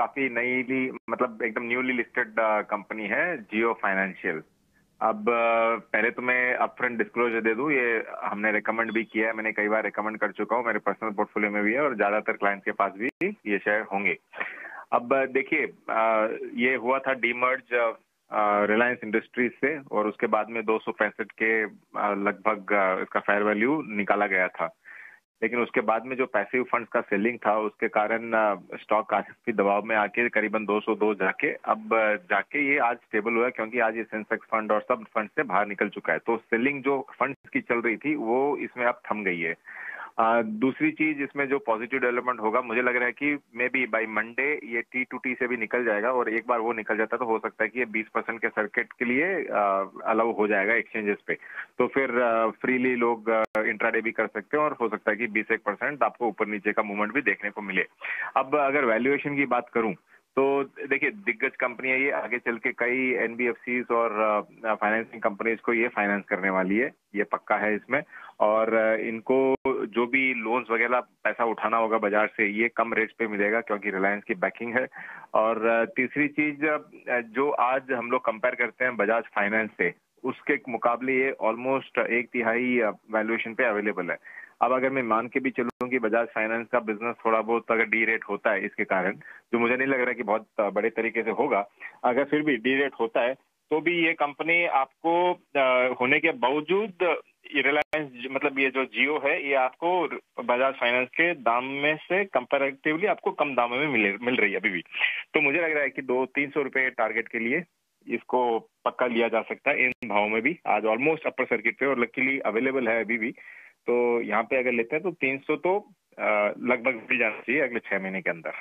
काफ़ी नईली मतलब एकदम न्यूली लिस्टेड कंपनी है जियो फाइनेंशियल अब पहले तो मैं अपफ्रंट डिस्क्लोजर दे दूँ, ये हमने रिकमेंड भी किया है, मैंने कई बार रिकमेंड कर चुका हूँ, मेरे पर्सनल पोर्टफोलियो में भी है और ज़्यादातर क्लाइंट्स के पास भी ये शेयर होंगे। अब देखिए ये हुआ था डीमर्ज रिलायंस इंडस्ट्रीज़ से और उसके बाद में दो सौ पैंसठ के लगभग इसका फेयर वैल्यू निकाला गया था। लेकिन उसके बाद में जो पैसिव फंड्स का सेलिंग था, उसके कारण स्टॉक काफ़ी दबाव में आके करीबन 202 जाके, अब जाके ये आज स्टेबल हुआ क्योंकि आज ये सेंसेक्स फंड और सब फंड से बाहर निकल चुका है। तो सेलिंग जो फंड्स की चल रही थी, वो इसमें अब थम गई है। दूसरी चीज़ इसमें जो पॉजिटिव डेवलपमेंट होगा, मुझे लग रहा है कि मे बी बाई मंडे ये टी टू टी से भी निकल जाएगा और एक बार वो निकल जाता है तो हो सकता है कि ये 20 परसेंट के सर्किट के लिए अलाउ हो जाएगा एक्सचेंजेस पे। तो फिर फ्रीली लोग इंट्राडे भी कर सकते हैं और हो सकता है कि बीस एक परसेंट आपको ऊपर नीचे का मूवमेंट भी देखने को मिले। अब अगर वैल्यूएशन की बात करूँ तो देखिए, दिग्गज कंपनी है ये आगे चल के कई एनबीएफसी और फाइनेंसिंग कंपनीज़ को ये फाइनेंस करने वाली है। ये पक्का है इसमें। और इनको जो भी लोन्स वगैरह पैसा उठाना होगा बाज़ार से, ये कम रेट पे मिलेगा क्योंकि रिलायंस की बैकिंग है। और तीसरी चीज़ जो आज हम लोग कंपेयर करते हैं बजाज फाइनेंस से, उसके मुकाबले ये ऑलमोस्ट एक तिहाई वैल्यूएशन पे अवेलेबल है। अब अगर मैं मान के भी चलूँ कि बजाज फाइनेंस का बिज़नेस थोड़ा बहुत अगर डी रेट होता है इसके कारण जो मुझे नहीं लग रहा कि बहुत बड़े तरीके से होगा। अगर फिर भी डी रेट होता है तो भी ये कंपनी आपको होने के बावजूद रिलायंस मतलब ये जो जियो है, ये आपको बजाज फाइनेंस के दाम में से कंपेरेटिवली आपको कम दामों में मिल मिल रही है अभी भी। तो मुझे लग रहा है कि दो तीन सौ रुपए टारगेट के लिए इसको पक्का लिया जा सकता है इन भाव में भी। आज ऑलमोस्ट अपर सर्किट पे और लकीली अवेलेबल है अभी भी। तो यहाँ पे अगर लेते हैं तो 300 तो लगभग मिल जाना चाहिए अगले छह महीने के अंदर।